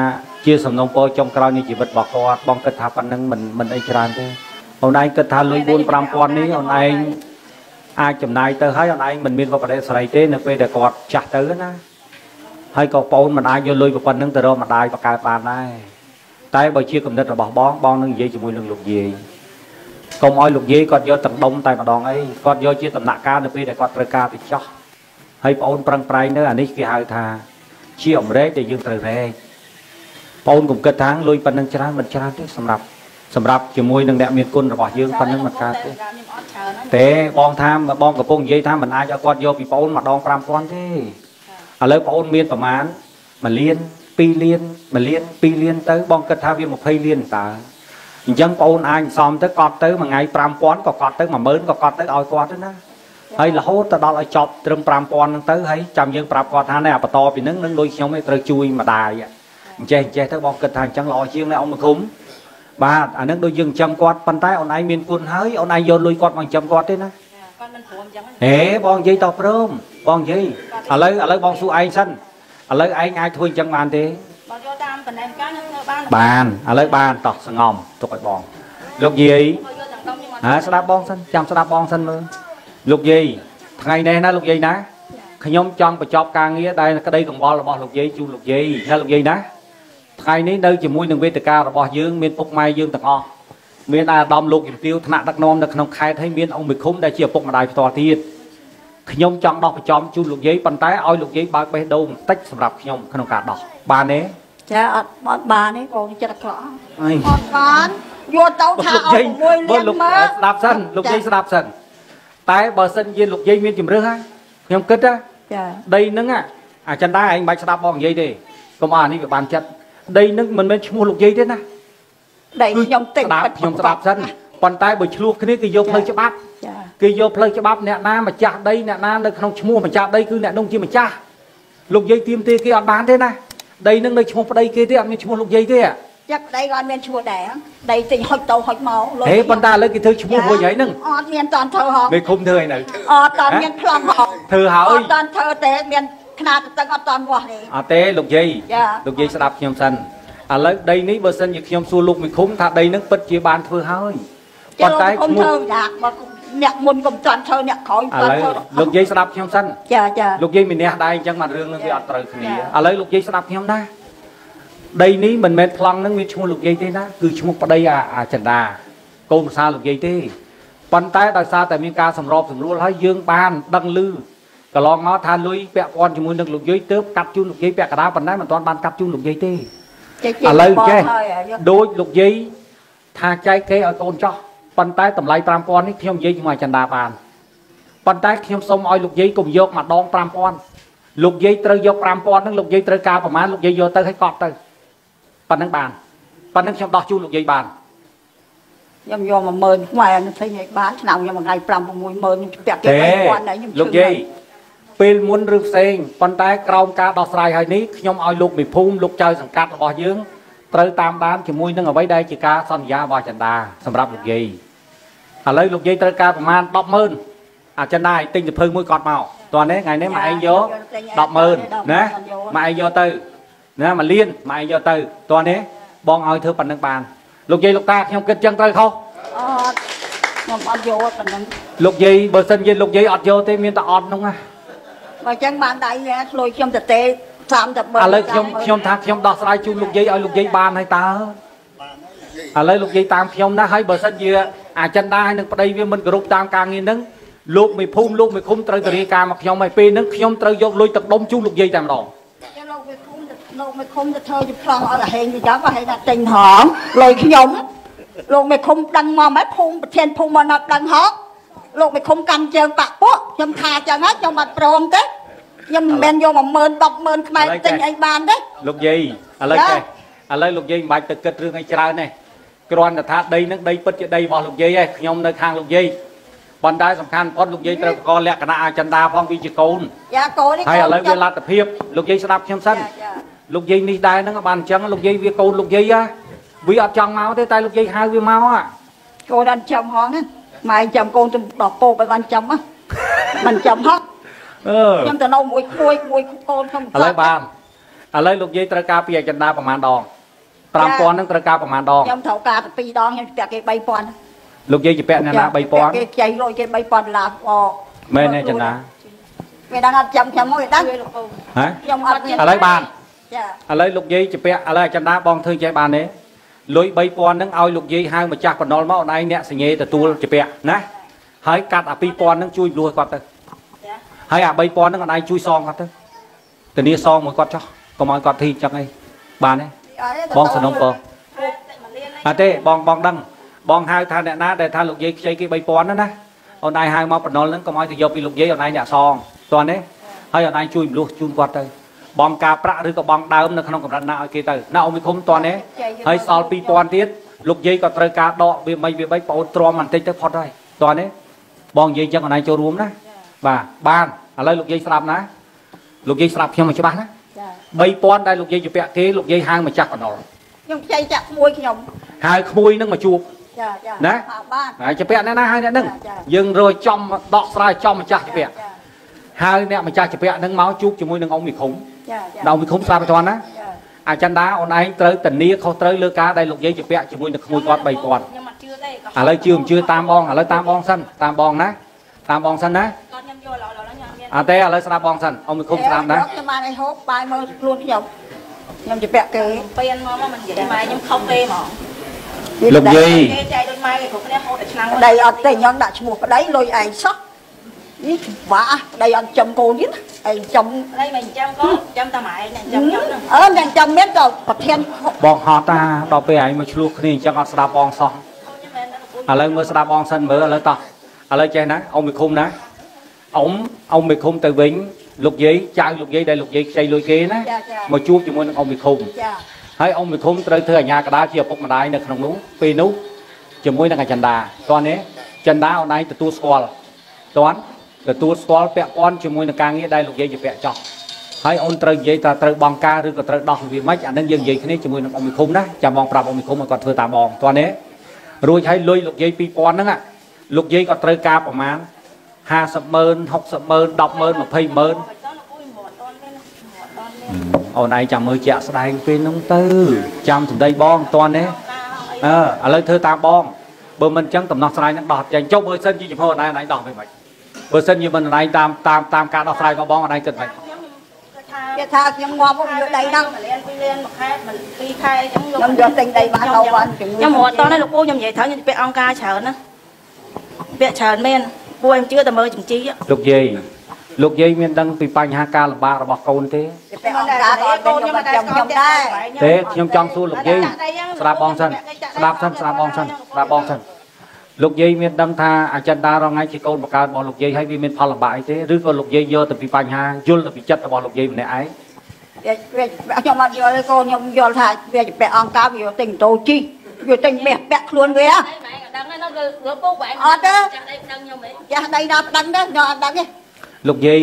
[SPEAKER 1] ជាសំណុំពរចុងក្រោយនៃជីវិតរបស់គាត់បងគិតថាប៉ុណ្្នឹងមិនមិនអីច្រើនទេ អូនឯងគិតថាលុយ4 5000នេះអូនឯងអាចចំណាយទៅហើយអូនឯងមិនមានវប្បធម៌សេរីទេនៅពេលដែលគាត់ចាស់ទៅណាហើយក៏បងមិនអាចយកលុយប៉ុណ្្នឹងទៅរកម្ដាយបង្កើតបានដែរតែបើជាគំនិតរបស់បងបងនឹងនិយាយជាមួយនឹងលោកយាយកុំឲ្យលោកយាយគាត់យកទាំងដុំតែម្ដងអីគាត់យកជាដំណាក់កាលនៅពេលដែលគាត់ត្រូវការទៅចោះហើយបងអូនប្រឹងប្រែងនៅអានេះគេហៅថា ជាអមរែកដែលយើងត្រូវរែកបងអូនកុំគិតថាលុយប៉ុណ្្នឹងច្រើនមិនច្រើនទេសម្រាប់ សម្រាប់ជាមួយនឹងអ្នកមានគុណរបស់យើងប៉ុណ្្នឹងមិនកើតទេ
[SPEAKER 3] ខ្ញុំអត់ច្រើន
[SPEAKER 1] ទេបងថាបងកំពុងនិយាយថាមិនអាចឲ្យគាត់យកពីបងអូនម្ដង5000ទេឥឡូវបងអូនមានប្រមាណ1លាន2លាន1លាន2លានទៅបងគិតថាវា20លានតើអញ្ចឹងបងអូនអាចសំទៅកត់ទៅមួយថ្ងៃ5000ក៏កត់ទៅ10000ក៏កត់ទៅឲ្យគាត់ទៅណាហើយរហូតទៅដល់ឲ្យចប់ត្រឹម5000ហ្នឹងទៅហើយចាំយើងប្រាប់គាត់ថាណែអាបន្តពីហ្នឹងនឹងលុយខ្ញុំឯងត្រូវជួយម្ដាយអញ្ចេះអញ្ចេះទៅបងគិតថាអញ្ចឹងល្អជាងណែអង្គមគុំ បាទអាហ្នឹងដូចយើងចិញ្ចឹមគាត់ប៉ុន្តែអូនឯងមានគុណហើយអូនឯងយកលុយគាត់មកចិញ្ចឹមគាត់ទេណា
[SPEAKER 3] គាត់មិនព្រមអញ្ចឹង
[SPEAKER 1] ហេបងនិយាយតព្រមបងនិយាយឥឡូវឥឡូវបងសួរឯងសិនឥឡូវឯងអាចធ្វើអញ្ចឹងបានទេ
[SPEAKER 3] បើយកតាមបណ្ដឹងការខ្ញុំធ្វើបាន
[SPEAKER 1] បានឥឡូវបានតោះសងំទុកឲ្យបងលោកយាយ
[SPEAKER 3] បើយកទាំងដុំខ្ញុំអត់
[SPEAKER 1] ហ่าស្ដាប់បងសិនចាំស្ដាប់បងសិនមើលលោកយាយថ្ងៃនេះណាលោកយាយណាខ្ញុំចង់បញ្ចប់ការងារដែលក្តីកង្វល់របស់លោកយាយជូនលោកយាយណាលោកយាយណា ថ្ងៃនេះនៅជាមួយនឹងវេទិការបស់យើងមានពុកម៉ែយើងទាំងអស់មានអាដាមលោកជំទាវថ្នាក់ដឹកនាំនៅក្នុងខេត្តហើយមានអង្គមិឃុំដែលជាឪពុកម្ដាយផ្ទាល់ទៀតខ្ញុំចង់ដោះប្រចំជូនលោកយាយប៉ុន្តែឲ្យលោកយាយបើកបេះដូងបន្តិចសម្រាប់ខ្ញុំក្នុងការដោះបានទេ
[SPEAKER 2] ចាអត់អត់បានទេកូនចិត្តអាក្រក់
[SPEAKER 1] អី
[SPEAKER 2] អត់បានយកទៅថា
[SPEAKER 1] លោក
[SPEAKER 2] ឲ្យ
[SPEAKER 1] យាយ
[SPEAKER 2] 6លា
[SPEAKER 1] បើ
[SPEAKER 2] ន
[SPEAKER 1] លោក
[SPEAKER 2] មើល
[SPEAKER 1] ស្ដាប់សិនលោកយាយស្ដាប់សិនតែបើសិនជាលោកយាយមានជំរឿសណាខ្ញុំគិតណា
[SPEAKER 2] ចា
[SPEAKER 1] ដីហ្នឹងណាអាចិន្តាឯងមិនបាច់ស្ដាប់បងនិយាយទេកុំអានេះវាបានចិត្ត ដីហ្នឹងមិនមែនឈ្មោះលោកយាយទេណា
[SPEAKER 2] ដៃខ្ញុំតិច
[SPEAKER 1] ស្ដាប់ខ្ញុំស្ដាប់សិនប៉ុន្តែបើឆ្លោះគ្នាគេយកផ្លូវច្បាប់
[SPEAKER 2] ចា
[SPEAKER 1] គេយកផ្លូវច្បាប់អ្នកណាម្ចាស់ដីអ្នកណានៅក្នុងឈ្មោះម្ចាស់ដីគឺអ្នកនោះជាម្ចាស់លោកយាយទៀមទេគេអត់បានទេណាដីហ្នឹងនៅឈ្មោះប្តីគេទេអត់មានឈ្មោះលោកយាយទេ
[SPEAKER 2] ចាក់ដៃក៏អត់មានឈ្មោះដែរដៃទិញហុចទៅហុចមកលុយ
[SPEAKER 1] ហេប៉ុន្តែឥឡូវគេធ្វើឈ្មោះមួយហើយហ្នឹង
[SPEAKER 2] អត់មានតន់ធ្វើហង
[SPEAKER 1] មេឃុំធ្វើឲ្យនៅ
[SPEAKER 2] អត់តន់មានប្លង់ហង
[SPEAKER 1] ធ្វើហើ
[SPEAKER 2] អ
[SPEAKER 1] យ
[SPEAKER 2] ត់តន់ធ្វើទេមាន ខ្នាតទឹកអត់តន់វាស់ទេ
[SPEAKER 1] អត់ទេលោកយាយ
[SPEAKER 2] ចា
[SPEAKER 1] លោកយាយស្ដាប់ខ្ញុំសិនឥឡូវដីនេះបើសិនជាខ្ញុំសួរលោកមេឃុំថាដីហ្នឹងពិតជាបានធ្វើហើយប៉ុន្តែ
[SPEAKER 2] គុំ
[SPEAKER 1] ឈ្មោះ
[SPEAKER 2] ធ្វើយ៉ាងបើអ្នកមុនកុំតន់ធ្វើអ្នកក្រោយ
[SPEAKER 1] ឥ
[SPEAKER 2] តន់
[SPEAKER 1] ឡូវ
[SPEAKER 2] ធ្វើ
[SPEAKER 1] លោកយាយស្ដាប់ខ្ញុំសិន
[SPEAKER 2] ចាចា
[SPEAKER 1] លោកយាយមានះដែរអញ្ចឹងបានរឿងហ្នឹងវាអត់ត្រូវគ្នាឥឡូវលោកយាយស្ដាប់ខ្ញុំដែរដីនេះមិនមែនប្លង់ហ្នឹងវាឈ្មោះលោកយាយទេណាគឺឈ្មោះប្តីអាអាចិន្តាកូនភាសាលោកយាយទេប៉ុន្តែដោយសារតែមានការសម្របសម្រួលហើយយើងបានដឹងឮ កន្លងមកថាលុយពាក់ព័ន្ធជាមួយនឹងលោកយាយទើបកាត់ជូនលោកយាយពាក់កណ្ដាលប៉ុន្តែមិនទាន់បានកាត់ជូនលោកយាយទេ
[SPEAKER 2] ចេះ
[SPEAKER 1] ឥឡូវចេះ
[SPEAKER 2] ហើយយើង
[SPEAKER 1] ដូចលោកយាយថាចែកគេឲ្យកូនចោះប៉ុន្តែតម្លៃ5000នេះខ្ញុំនិយាយជាមួយអាចិន្តាបានប៉ុន្តែខ្ញុំសូមឲ្យលោកយាយកុំយកម្ដង5000លោកយាយត្រូវយក5000ហ្នឹងលោកយាយត្រូវការប្រមាណលោកយាយយកទៅឲ្យកត់ទៅប៉ុណ្្នឹងបានប៉ុណ្្នឹងខ្ញុំដោះជូនលោកយាយបាន
[SPEAKER 2] ខ្ញុំយក10000ខ្មែរនឹង thấy ឲ្យបានឆ្នាំខ្ញុំមួយថ្ងៃ5 60000ខ្ញុំពាក់គេ
[SPEAKER 1] ទេ
[SPEAKER 2] 3000ហើយខ្ញុំ
[SPEAKER 1] លោកយាយ ពេលមុនឬផ្សេងប៉ុន្តែក្រោមការដោះស្រាយហើយនេះខ្ញុំឲ្យលោកមេភូមិលោកចៅសង្កាត់របស់យើងត្រូវតាមដានជាមួយនឹងអ្វីដែលជាការសន្យារបស់ចន្ទាសម្រាប់លោកយាយឥឡូវលោកយាយត្រូវការប្រមាណ100000អាចិន្តាឲ្យទិញទៅភើមួយគាត់មកតោះនេះថ្ងៃនេះមកឯងយក100000ណាមកឯងយកទៅណាមកលៀនមកឯងយកទៅតោះនេះបងឲ្យធ្វើប៉ុណ្្នឹងបានលោកយាយលោកតាខ្ញុំគិតចឹងត្រូវខុស
[SPEAKER 2] អត់ខ្ញុំអត់យកប៉ុណ្ណឹង
[SPEAKER 1] លោកយាយបើសិនជាលោកយាយអត់យកទេមានតែអត់នោះណា
[SPEAKER 2] បើអញ្ចឹងបានដៃនេះឆ្លុយខ្ញុំទៅទេ30តែបើ
[SPEAKER 1] ឥឡូវខ្ញុំខ្ញុំថាខ្ញុំដោះស្រាយជូនលោកយាយឲ្យលោកយាយបានហើយតើឥឡូវលោកយាយតាមខ្ញុំណាហើយបើសិនជាអាចិន្តាហើយនឹងប្តីវាមិនគោរពតាមការងារហ្នឹងលោកមេភូមិលោកមេឃុំត្រូវទៅរាយការណ៍មកខ្ញុំហើយពេលហ្នឹងខ្ញុំត្រូវយកលុយទឹកដុំជូនលោកយាយតែម្ដង
[SPEAKER 2] ចឹងលោកវាគុំទៅលោកវាគុំទៅធ្វើជាប្លង់ឲ្យតែហេងទៅចឹងក៏ហេងថាទិញហងលុយខ្ញុំលោកវាគុំដឹងមកម៉េចភូមិប្រធានភូមិមកណាត់ដឹងហងលោកវាគុំកាន់ជើងបាក់ពួកខ្ញុំថាចឹងហើយខ្ញុំអត់ព្រមទេ ខ្ញុំមិនមែនយក10000 100,000ខ្មែរទិញអីបានទេ
[SPEAKER 1] លោកយាយឥឡូវ
[SPEAKER 2] ចា
[SPEAKER 1] ចេះឥឡូវលោកយាយមិនបាច់ទៅគិតរឿងអីច្រើនទេគ្រាន់តែថាដីហ្នឹងដីពិតជាដីរបស់លោកយាយឯងខ្ញុំនៅខាងលោកយាយប៉ុន្តែសំខាន់បំផុតលោកយាយត្រូវប្រកលលក្ខណៈអាចិន្តាផងវាជាកូន
[SPEAKER 2] យ៉ាកូននេះ
[SPEAKER 1] ហើយឥឡូវវាលទ្ធភាពលោកយាយស្ដាប់ខ្ញុំសិន
[SPEAKER 2] ចាចា
[SPEAKER 1] លោកយាយនេះដែរហ្នឹងបានអញ្ចឹងលោកយាយវាកូនលោកយាយហ่ะវាអត់ចង់មកទេតែលោកយាយហៅវាមកហ่ะ
[SPEAKER 2] កូនអត់ចាំហងហ្នឹងម៉ែចាំកូនទៅដល់ពោឲ្យបានចាំហ៎មិនចាំហ៎
[SPEAKER 1] អឺ
[SPEAKER 2] ខ្ញុំទៅនៅមួយគួយមួយកូនខ្ញុំ
[SPEAKER 1] ឥឡូវបានឥឡូវលោកយាយត្រូវការពីអចិន្តាប្រហែលដង5000ហ្នឹងត្រូវការប្រហែលដង
[SPEAKER 2] ខ្ញុំត្រូវការទៅ2ដងខ្ញុំពាក់គេ3000
[SPEAKER 1] លោកយាយជាពាក់អ្នកណា
[SPEAKER 2] គេ
[SPEAKER 1] 3000
[SPEAKER 2] ចៃលុយគេ3000ដុល្លារអ
[SPEAKER 1] មែនទេអចិន្តា
[SPEAKER 2] គេដឹងអត់ចាំខ្ញុំមកគេដឹង
[SPEAKER 1] ហ៎
[SPEAKER 2] ខ្ញុំអត់មាន
[SPEAKER 1] ឥឡូវបាន
[SPEAKER 2] ចា
[SPEAKER 1] ឥឡូវលោកយាយជាពាក់ឥឡូវអចិន្តាបងធ្វើចេះបានទេលុយ3000ហ្នឹងឲ្យលោកយាយហៅម្ចាស់បណ្ដុលមកអូនឯងអ្នកសញ្ញេទទួលជាពាក់ណាហើយកាត់អា2000ហ្នឹងជួយលួសគាត់ទៅ ហើយអា3000ហ្នឹងអូនឯងជួយសងគាត់ទៅធានាសងមួយគាត់ចុះកុំឲ្យគាត់ធីចឹងអីបានទេបងសំណុំពរអត់ទេបងបងដឹងបងហៅថាអ្នកណាដែលថាលោកយាយខ្ចីគេ3000ហ្នឹងណាអូនឯងហៅមកបណ្ដុលហ្នឹងកុំឲ្យទៅយកពីលោកយាយអូនឯងអ្នកសងតោះនេះហើយអូនឯងជួយមលុះជូនគាត់ទៅបងការប្រាក់ឬក៏បងដើមនៅក្នុងកម្រិតណាឲ្យគេទៅណាអ៊ំវិឃុំតោះនេះហើយសល់2000ទៀតលោកយាយក៏ត្រូវការដកវាមិនវាបីបងអូនទ្រាំបន្តិចទៅផុតហើយតោះនេះបងនិយាយចឹងអូនឯងចូលរួមណា បាទបានឥឡូវលោកយាយស្ដាប់ណាលោកយាយស្ដាប់ខ្ញុំឲ្យច្បាស់ណា
[SPEAKER 2] ចា
[SPEAKER 1] 3000ដែលលោកយាយជពាក់គេលោកយាយហៅម្ចាស់បណ្ដុល
[SPEAKER 2] ខ្ញុំខ្ចីចាក់មួយខ្ញុំ
[SPEAKER 1] ហៅក្មួយនឹងមកជួប
[SPEAKER 2] ចាចា
[SPEAKER 1] ណា
[SPEAKER 2] បាន
[SPEAKER 1] ហើយជពាក់អ្នកណាហៅអ្នកហ្នឹង
[SPEAKER 2] ចា
[SPEAKER 1] យើងរយចំដកស្រាយចំម្ចាស់ជពាក់
[SPEAKER 2] ចា
[SPEAKER 1] ហៅអ្នកម្ចាស់ជពាក់ហ្នឹងមកជួបជាមួយនឹងអង្គវិឃុំ
[SPEAKER 2] ចាចា
[SPEAKER 1] ដល់អង្គវិឃុំស្រាប់ទៅណា
[SPEAKER 2] ចា
[SPEAKER 1] អាចិន្តាអូនឯងត្រូវធានាខុសត្រូវលើការដែលលោកយាយជពាក់ជាមួយនឹងក្មួយគាត់3000ឥ
[SPEAKER 3] ខ្ញុំអត់ជឿទេក៏
[SPEAKER 1] ឡូវជឿមិនជឿតាមបងឥឡូវតាមបងសិនតាមបងណាតាមបងសិនណា
[SPEAKER 3] គាត់ខ្ញុំយកឡឡឡខ្ញុំអត់មាន
[SPEAKER 1] អត់ទេឥឡូវស្ដាប់បងសិនអង្គវិឃុំស្ដាប់ណា
[SPEAKER 2] ខ្ញុំបានឲ្យហូបបាយមើលខ្លួនខ្ញុំខ្ញុំជពាក់គេ
[SPEAKER 3] ពេលមកមកមិននិយាយម៉ែខ្ញុំខុសទេហ្មង
[SPEAKER 1] លោកយាយ
[SPEAKER 3] គេចែកដូចម៉ែគេគ្រប់គ្នាហូតតែឆ្នាំង
[SPEAKER 2] ប្តីអត់ទេខ្ញុំដាក់ឈ្មោះប្តីលុយឯងសោះនេះបាក់ប្តីអត់ចំកូនទៀតឯងចំ
[SPEAKER 3] អីមិនចាំក៏ចាំតែម៉ែអ្នកចាំខ្ញុំហ្នឹង
[SPEAKER 2] អើយ៉ាងចំមានក៏ប្រធាន
[SPEAKER 1] បងហត់តាដល់ពេលឯងមកឆ្លោះគ្នាអញ្ចឹងអត់ស្ដាប់បងសោះ
[SPEAKER 3] ខ្ញុំមិនមែនទៅ
[SPEAKER 1] ឥឡូវមើលស្ដាប់បងសិនមើលឥឡូវតោះឥឡូវចេះណាអ៊ំវិឃុំណា អ៊ំអ៊ំវិឃុំទៅវិញលោកយាយចៅលោកយាយដែលលោកយាយខ្ចីលុយគេណា
[SPEAKER 2] ចាចា
[SPEAKER 1] មកជួបជាមួយនឹងអ៊ំវិឃុំ
[SPEAKER 2] ចា
[SPEAKER 1] ហើយអ៊ំវិឃុំត្រូវធ្វើអាញាកដាលជាឪពុកម្ដាយនៅក្នុងនោះពេលនោះជាមួយនឹងអាចិន្តាតោះនេះចិន្តាអូនឯងទទួលស្គាល់តោះទទួលស្គាល់ពាក់ព័ន្ធជាមួយនឹងការងារដែលលោកយាយជាពាក់ចោះហើយអូនត្រូវនិយាយថាត្រូវបងការឬក៏ត្រូវដោះវាម៉េចអានឹងយើងនិយាយគ្នាជាមួយនឹងអ៊ំវិឃុំណាចាំបងប្រាប់អ៊ំវិឃុំឲ្យគាត់ធ្វើតាមបងតោះនេះរួចហើយលុយលោកយាយ2000ហ្នឹងអាលោកយាយក៏ត្រូវការប្រមាណ 50ម៉ឺន60ម៉ឺន10ម៉ឺន20ម៉ឺន
[SPEAKER 3] មិនតន់គួយមកតន់ទេមកតន់ទេ
[SPEAKER 1] អូនឯងចាំមើលជាក់ស្ដែងពេលហ្នឹងទៅចាំសម្ដីបងតន់ទេអឺឥឡូវធ្វើតាមបងបើមិនអញ្ចឹងដំណោះស្រាយហ្នឹងដោះចេញចុះបើសិនជាចំហអូនឯងអូនឯងដោះវិញមិនបើសិនជាមិនអូនឯងតាមតាមតាមការដោះស្រាយរបស់បងអូនឯងគិតមិន
[SPEAKER 3] ខ្ញុំគាត់ថា
[SPEAKER 2] គេថាខ្ញុំងាប់មកយកដីហ្នឹង
[SPEAKER 3] មួយលានពីរលានមួយខែមិនពីរខែអញ្ចឹង
[SPEAKER 2] ខ្ញុំយកទិញដីបានដល់បាន
[SPEAKER 3] ខ្ញុំរត់តន់ទេលោកពូខ្ញុំនិយាយត្រូវខ្ញុំទៅអង្គការច្រើនណាពាក្យច្រើនមែន ពួក em ជឿតែមើលចង្ជី
[SPEAKER 1] លោកយាយលោកយាយមានដឹងពីបញ្ហាការលំបាករបស់កូនទេ
[SPEAKER 2] តែអង្គការអត់មានខ្ញុំមកចាំខ្ញុំដែរ
[SPEAKER 1] ទេខ្ញុំចង់សួរលោកយាយស្ដាប់បងសិនស្ដាប់សិនស្ដាប់បងសិនស្ដាប់បងសិនលោកយាយមានដឹងថាអចិន្តារងថ្ងៃជាកូនបង្កើតរបស់លោកយាយហើយវាមានផលលំបាកអីទេឬក៏លោកយាយយកទៅពីបញ្ហាយល់ទៅពីចិត្តរបស់លោកយាយម្នាក់ឯង
[SPEAKER 2] វាខ្ញុំអត់យល់ទេកូនខ្ញុំយល់ថាវាជាពាក់អង្គការវាយកទិញម៉ូតូជី វាទិញមាសពាក់ខ្លួនវា
[SPEAKER 3] ម៉ែក៏ដឹងហើយនោះគឺគឺពុកបែង
[SPEAKER 2] អត់ទេ
[SPEAKER 3] ចាស់ដៃដឹងខ្ញុំហី
[SPEAKER 2] ចាស់ដីដល់ប្តឹងទេខ្ញុំអត់ដឹងទេ
[SPEAKER 1] លោកយាយ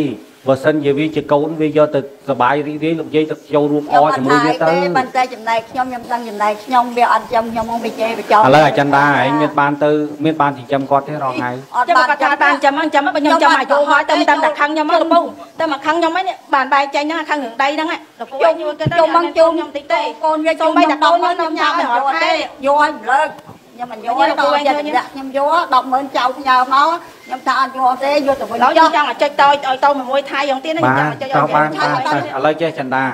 [SPEAKER 1] បើសិនជាវាជាកូនវាយកទៅសបាយរីករាយលោកយាយទៅចូលរួមអជាមួយវាទៅ
[SPEAKER 2] ប៉ុន្តែចំណែកខ្ញុំខ្ញុំដឹងចំណែកខ្ញុំវាអត់ចាំខ្ញុំមកវិជ័យបចោ
[SPEAKER 1] ឥឡូវអចិន្តាឯងមានបានទៅមានបានចិញ្ចឹមគាត់ទេរាល់ថ្ងៃ
[SPEAKER 2] អត់
[SPEAKER 3] ចាំ
[SPEAKER 2] បាន
[SPEAKER 3] គាត់ថាបានចាំហ្នឹងចាំបើខ្ញុំចាំអាយុមកទៅតាមតែខឹងខ្ញុំមកលពូតែមកខឹងខ្ញុំហ្នឹងបានបែកចេញហ្នឹងខឹងរឿងដីហ្នឹងលពូ
[SPEAKER 2] ជុំ
[SPEAKER 3] យល់ទៅ
[SPEAKER 2] ជុំមកជុំ
[SPEAKER 3] ខ្ញុំតិចទេ
[SPEAKER 2] កូនវា
[SPEAKER 3] សូ
[SPEAKER 2] ជុំ
[SPEAKER 3] ម្បី
[SPEAKER 2] បី
[SPEAKER 3] តែ
[SPEAKER 2] តែ
[SPEAKER 3] កូ
[SPEAKER 2] កូ
[SPEAKER 3] ន
[SPEAKER 2] ន
[SPEAKER 3] ខ្ញុំ
[SPEAKER 2] ខ្ញុំ
[SPEAKER 3] ខ្ញុំ
[SPEAKER 2] ចាំ
[SPEAKER 3] ចាំ
[SPEAKER 2] អ
[SPEAKER 3] ឲ្យ
[SPEAKER 2] ត់
[SPEAKER 3] ទេ
[SPEAKER 2] ទេយកឲ្យលើក ខ្ញុំមិនយកទេដល់ចិត្តខ្ញុំយក100000ចៅផ្ញើមកខ្ញុំថាអត់យកទេយកទៅវិញ
[SPEAKER 3] ឡើយ
[SPEAKER 2] ចុះ
[SPEAKER 3] ចង់ឲ្យចុចតឲ្យទៅមួយថៃយ៉ាងទៀតខ្ញុំ
[SPEAKER 1] បា
[SPEAKER 3] ចង់
[SPEAKER 1] ន
[SPEAKER 3] ឲ្យចុច
[SPEAKER 1] ចង់បាន
[SPEAKER 3] ឲ្យ
[SPEAKER 1] បានទៅឥឡូវចេះចន្ទា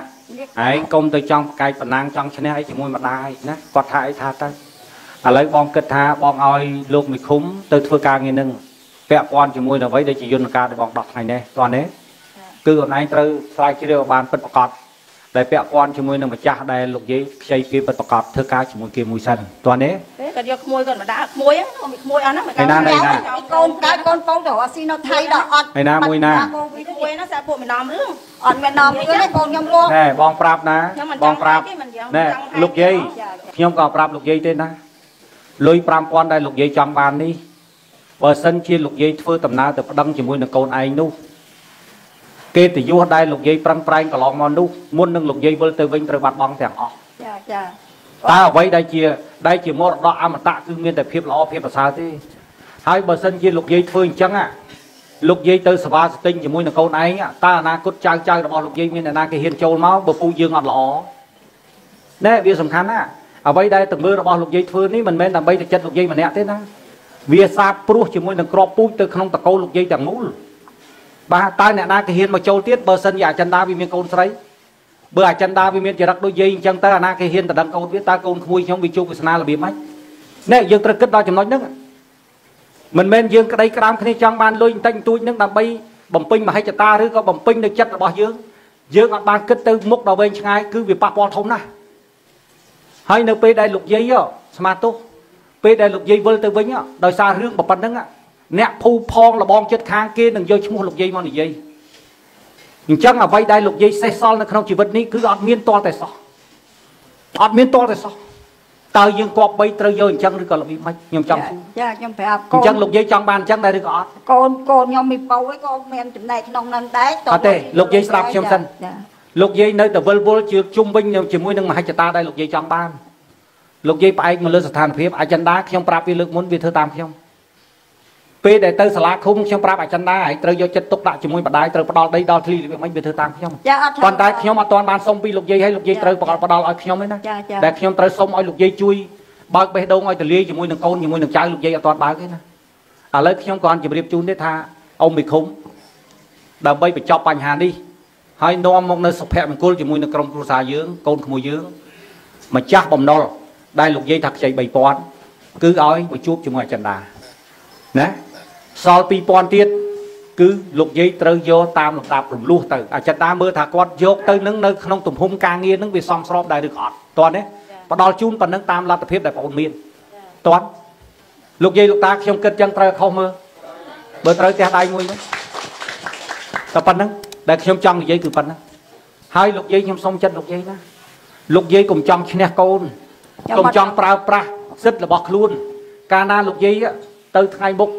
[SPEAKER 1] ឯងកុំទៅចង់ផ្កាយបណ្ណាងចង់ឈ្នះអីជាមួយម្ដាយណាគាត់ថាអីថាទៅឥឡូវបងគិតថាបងឲ្យលោកមិឃុំទៅធ្វើការងារនឹងពាក់ព័ន្ធជាមួយនឹងអ្វីដែលជាយន្តការដែលបងដោះថ្ងៃនេះតោះនេះគឺអូនឯងត្រូវស្រាវជ្រាវឲ្យបានពិតប្រាកដ ដែលពាក់ព័ន្ធជាមួយនឹងម្ចាស់ដែលលោកយាយខ្ចីគេពិតប្រាកដធ្វើការជាមួយគេមួយសិនតោះនេះ
[SPEAKER 3] គាត់យកក្មួយគាត់មកដាក់ក្មួយហ្នឹងក្មួយអស់ហ្នឹង
[SPEAKER 1] ឯណាណៃណា
[SPEAKER 2] កូនកើតកូនពងទៅអត់ស៊ីនៅថៃដល់អត់
[SPEAKER 1] ឯណាមួយណា
[SPEAKER 2] កូនវា
[SPEAKER 3] ក្មួយហ្នឹងសាពួកមាននាំរឿង
[SPEAKER 2] អត់មាននាំរឿងទេកូនខ្ញុំមក
[SPEAKER 1] ណែបងប្រាប់ណា
[SPEAKER 3] ខ្ញុំមិន
[SPEAKER 1] ប
[SPEAKER 3] ច
[SPEAKER 1] ង
[SPEAKER 3] ង់
[SPEAKER 1] ប្រាប់
[SPEAKER 3] ទេមិនចង់
[SPEAKER 1] ណែ
[SPEAKER 3] ចង់
[SPEAKER 1] លោកយាយ
[SPEAKER 3] ចា
[SPEAKER 1] ខ្ញុំក៏ប្រាប់លោកយាយទេណាលុយ5000ដែលលោកយាយចង់បាននេះបើសិនជាលោកយាយធ្វើដំណើរទៅប្តឹងជាមួយនឹងកូនឯងនោះ គេទយោដែលលោកយាយប្រឹងប្រែងកន្លងមកនោះមុននឹងលោកយាយវិលទៅវិញត្រូវបាត់បង់ទាំងអស់
[SPEAKER 2] ចាចា
[SPEAKER 1] តើអ្វីដែលជាដែលជាមរតកអមតៈគឺមានតែភាពល្អភាពប្រសើរទេហើយបើសិនជាលោកយាយធ្វើអញ្ចឹងអាលោកយាយទៅសវាសទិញជាមួយនឹងកូនឯងអាតើអនាគតចៅចៅរបស់លោកយាយមានអ្នកណាគេហ៊ានចូលមកបើពូយើងអត់ល្អណែវាសំខាន់ណាអ្វីដែលទង្វើរបស់លោកយាយធ្វើនេះមិនមែនដើម្បីតែចិត្តលោកយាយម្នាក់ទេណាវាសាបព្រោះជាមួយនឹងក្របពូជទៅក្នុងតកូលលោកយាយទាំងមូល បាទតើអ្នកណាគេហ៊ានមកចូលទៀតបើសិនជាអចិន្តាវាមានកូនស្រីបើអចិន្តាវាមានចរិតដូចយាយអញ្ចឹងទៅអាណាគេហ៊ានតដឹងកូនវាតើកូនក្មួយខ្ញុំវាជួបវាសនារបៀបម៉េចណែយើងត្រូវគិតដល់ចំណុចហ្នឹងមិនមែនយើងក្តីក្តាមគ្នាចង់បានលុយបន្តិចបន្តួចហ្នឹងដើម្បីបំពេញមហិច្ឆតាឬក៏បំពេញនៅចិត្តរបស់យើងយើងអត់បានគិតទៅមុខដល់វែងឆ្ងាយគឺវាប៉ះពាល់ធំណាស់ហើយនៅពេលដែលលោកយាយស្មាទោសពេលដែលលោកយាយវិលទៅវិញដោយសាររឿងប៉ុណ្្នឹង អ្នកភូផងលបងចិត្តខាងគេនឹងយកឈ្មោះលោកយាយមកនិយាយអញ្ចឹងអ្វីដែលលោកយាយសេះសល់នៅក្នុងជីវិតនេះគឺអត់មានតលតែសោះអត់មានតលតែសោះតើយើងគប្បីត្រូវយកអញ្ចឹងឬក៏របៀបម៉េចខ្ញុំចង់សួរ
[SPEAKER 2] ចាខ្ញុំប្រាប់ក
[SPEAKER 1] អូ
[SPEAKER 2] ន
[SPEAKER 1] ញ្ចឹងលោកយាយចង់បានអញ្ចឹងដែរឬក៏អត់
[SPEAKER 2] កូនកូនខ្ញុំមានពោឯងក៏មានចំណែកក្នុងនឹងដែរ
[SPEAKER 1] អត់ទេលោកយាយស្ដាប់ខ្ញុំសិន
[SPEAKER 2] ចា
[SPEAKER 1] លោកយាយនៅតែវិលវល់ជាជុំវិញជាមួយនឹងមហិច្ឆតាដែលលោកយាយចង់បានលោកយាយផ្អែកមកលើស្ថានភាពអចិន្តាខ្ញុំប្រាប់វាលើកមុនវាធ្វើតាមខ្ញុំ ពេលដែលទៅសាលាឃុំខ្ញុំប្រាប់អចិន្តាឲ្យត្រូវយកចិត្តទុកដាក់ជាមួយម្ដាយត្រូវផ្ដល់ដីដល់ធ្លីរបៀបម៉េចវាធ្វើតាមខ្ញុំ
[SPEAKER 2] ចាអត់
[SPEAKER 1] ប៉ុន្តែខ្ញុំអត់ទាន់បានសុំពីលោកយាយឲ្យលោកយាយត្រូវប្រកបផ្ដល់ឲ្យខ្ញុំទេណា
[SPEAKER 2] ចាចា
[SPEAKER 1] ដែលខ្ញុំត្រូវសុំឲ្យលោកយាយជួយបើកបេះដូងឲ្យទលាយជាមួយនឹងកូនជាមួយនឹងចៅលោកយាយអត់ទាន់បើកទេណាឥឡូវខ្ញុំគ្រាន់ជម្រាបជូនទេថាអ៊ំមីឃុំដើម្បីបញ្ចប់បញ្ហានេះហើយនាំមកនៅសុភមង្គលជាមួយនឹងក្រុមគ្រួសារយើងកូនក្មួយយើងម្ចាស់បំណុលដែលលោកយាយថាខ្ចី3000គឺឲ្យមកជួបជាមួយអចិន្តាណា សល់2000ទៀតគឺលោកយាយត្រូវយកតាមលំដាប់រំលោះទៅអចិន្តាមើលថាគាត់យកទៅនឹងនៅក្នុងទំហំការងារនឹងវាសមស្របដែរឬក៏អត់តោះទេផ្ដល់ជូនប៉ុណ្ណឹងតាមលទ្ធភាពដែលបងអូនមានតោះលោកយាយលោកតាខ្ញុំគិតចឹងត្រូវខុសមើលបើត្រូវផ្ទះដៃមួយវិញតែប៉ុណ្ណឹងដែលខ្ញុំចង់និយាយគឺប៉ុណ្ណឹងហើយលោកយាយខ្ញុំសុំចិត្តលោកយាយណាលោកយាយកុំចង់ឈ្នះកូនកុំចង់ប្រើប្រាស់សិទ្ធិរបស់ខ្លួន កាលណាលោកយាយទៅថ្ងៃមុខ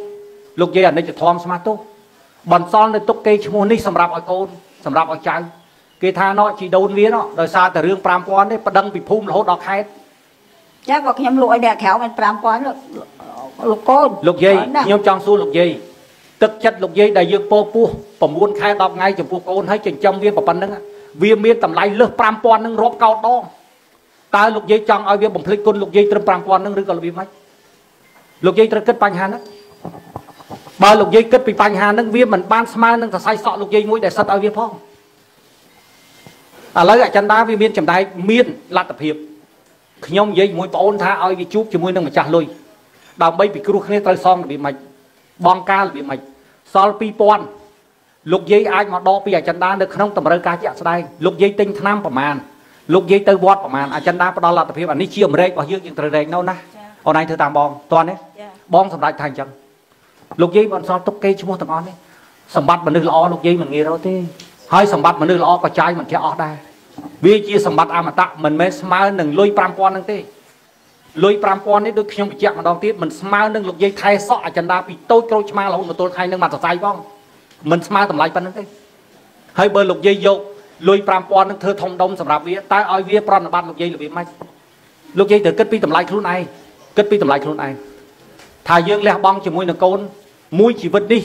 [SPEAKER 1] លោកយាយអនិច្ចធម៌ស្មាទោសបន្សល់នៅទុកគេឈ្មោះនេះសម្រាប់ឲ្យកូនសម្រាប់ឲ្យចៅគេថាណោជីដូនវាណោដោយសារតែរឿង5000ទេប្តឹងពីភូមិរហូតដល់ខេត្ត
[SPEAKER 2] ចាបើខ្ញុំលក់ឲ្យអ្នកក្រៅមាន5000លោកលោកកូន
[SPEAKER 1] លោកយាយ
[SPEAKER 2] ណា
[SPEAKER 1] ខ្ញុំចង់សួរលោកយាយទឹកចិត្តលោកយាយដែលយើងពោពោះ9ខែ10ថ្ងៃចំពោះកូនហើយចិញ្ចឹមវាប៉ុណ្ណឹងវាមានតម្លៃលើស5000នឹងរាប់កោតដងតើលោកយាយចង់ឲ្យវាបំភ្លេចគុណលោកយាយត្រឹម5000នឹងឬក៏របៀបម៉េចលោកយាយត្រូវគិតបញ្ហាហ្នឹង បើលោកយាយគិតពីបញ្ហាហ្នឹងវាមិនបានស្មើនឹងសរសៃសក់លោកយាយមួយដែលសិតឲ្យវាផងឥឡូវអចិន្តាវាមានចម្លែកមានលទ្ធភាពខ្ញុំនិយាយជាមួយប្អូនថាឲ្យវាជួបជាមួយនឹងម្ចាស់លុយដើម្បីពិគ្រោះគ្នាត្រូវសងរបៀបម៉េចបងការរបៀបម៉េចសល់2000លោកយាយអាចមកដកពីអចិន្តានៅក្នុងតម្រូវការជាក់ស្ដែងលោកយាយទិញថ្នាំប្រមាណលោកយាយទៅវត្តប្រមាណអចិន្តាផ្ដល់លទ្ធភាពអានេះជាអមរេចរបស់យើងយើងត្រូវរែកនៅណាអូនឯងធ្វើតាមបងតើនេះ
[SPEAKER 3] ចា
[SPEAKER 1] បងសម្រេចថាអញ្ចឹង លោកយាយមិនសល់ទុកគេឈ្មោះទាំងអស់នេះសម្បត្តិមនុស្សល្អលោកយាយមិនងាយរកទេហើយសម្បត្តិមនុស្សល្អក៏ចាយមិនចេះអស់ដែរវាជាសម្បត្តិអមតៈមិនមែនស្មើនឹងលុយ5000ហ្នឹងទេលុយ5000នេះដូចខ្ញុំបញ្ជាក់ម្ដងទៀតមិនស្មើនឹងលោកយាយថែសក់អចិន្តាពីតូចក្រូចឆ្មារហូតមកទល់ថ្ងៃនឹងមកសរសៃផងមិនស្មើតម្លៃប៉ុណ្្នឹងទេហើយបើលោកយាយយកលុយ5000ហ្នឹងធ្វើធំដុំសម្រាប់វាតើឲ្យវាប្រណិប័តលោកយាយរបៀបម៉េចលោកយាយត្រូវគិតពីតម្លៃខ្លួនឯងគិតពីតម្លៃខ្លួនឯង ថាយើងលះបង់ជាមួយនឹងកូនមួយជីវិតនេះ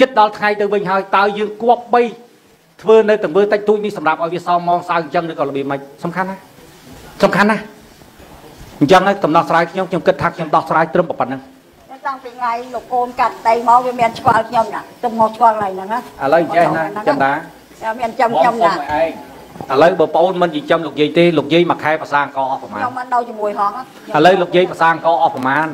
[SPEAKER 1] ចិត្តដល់ថ្ងៃទៅវិញហើយតើយើងគប់បីធ្វើនៅទង្វើតិចតួចនេះសម្រាប់ឲ្យវាសងមកសៅអញ្ចឹងឬក៏របៀបម៉េចសំខាន់ណាស់សំខាន់ណាស់អញ្ចឹងហើយដំណោះស្រាយខ្ញុំខ្ញុំគិតថាខ្ញុំដោះស្រាយត្រឹមប៉ុណ្្នឹង
[SPEAKER 2] តាំងពីថ្ងៃលោកកូនកាត់ដីមកវាមានឆ្កល់ខ្ញុំណាទៅមកឆ្កល់កន្លែងហ្នឹងណា
[SPEAKER 1] ឥឡូវចេះណាចិន្តា
[SPEAKER 2] ចាមានចាំខ្ញុំ
[SPEAKER 1] បង
[SPEAKER 2] ណា
[SPEAKER 1] សុំឲ្យឯងឥឡូវបើប្អូនមិនចិញ្ចឹមលោកយាយទេលោកយាយមួយខែប្រសាអង្គអស់ប្រមាណ
[SPEAKER 2] ខ្ញុំមិននៅជាមួយហង
[SPEAKER 1] ឥឡូវលោកយាយប្រសាអង្គអស់ប្រមាណ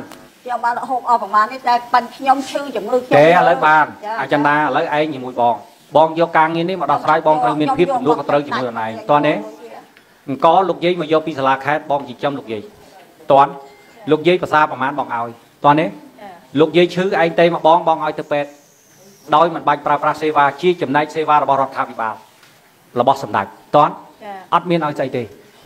[SPEAKER 2] ខ្ញុំបានហូបអស់ប្រហែលនេះតែប៉ិនខ្ញុំឈឺជំងឺខ្ញុំ
[SPEAKER 1] ទេឥឡូវបានអចិន្តាឥឡូវឯងជាមួយបងបងយកការងារនេះមកដោះស្រាយបងត្រូវមានភាពទំនួលខុសត្រូវជាមួយខ្លួនឯងតោះនេះអង្គលោកយាយមកយកពីសាលាខេត្តបងចិញ្ចឹមលោកយាយតន់លោកយាយភាសាប្រមាណបងឲ្យតន់នេះលោកយាយឈឺឯងទេមកបងបងឲ្យទៅពេទ្យដោយមិនបាច់ប្រើប្រាស់សេវាជាចំណែកសេវារបស់រដ្ឋាភិបាលរបស់សម្ដេចតន់
[SPEAKER 3] ចា
[SPEAKER 1] អត់មានឲ្យស្អីទេ